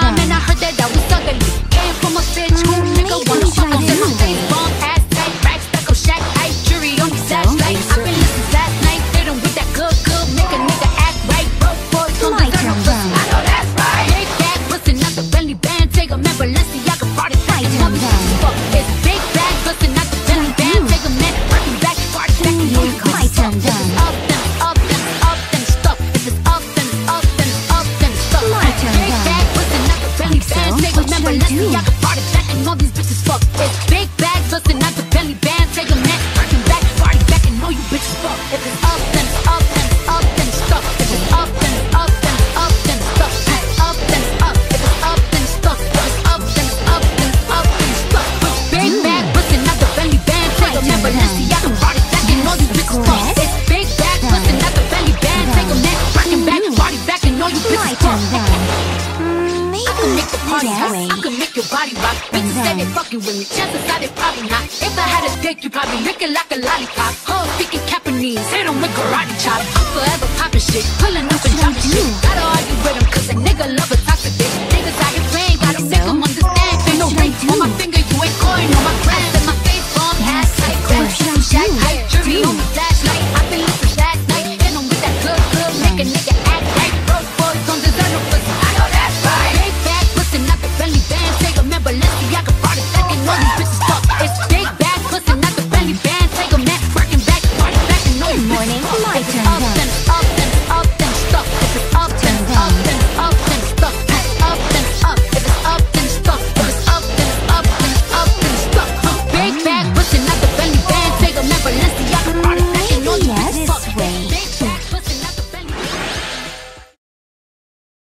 ayuda. Man, should I do? Party back, and all these bitches fuck. It's big bag, bustin' out the belly band, take a man, working back, party back, and all you bitches fuck. If it's up, then it's up, then it's up, then it's stuck. If it's up, then it's up, then it's up, then it's stuck. If it's up, then it's up. If it's up, then it's stuck. If it's up, then it's up, then it's up, then it's stuck. With big bag, bustin' out the belly band, take a man, turn, then. Balenciaga, party back, and all these bitches fuck. It's big bag, bustin' out the belly band, take a man, working back, party back, and all you bitches fuck. Can make the party hot. I can make your body rock. Bitches say they fucking with me. Chances are they probably not. If I had a dick, you probably lick it like a lollipop. Hoes speaking Japanese, hit 'em with karate chop. I'm forever popping shit, pulling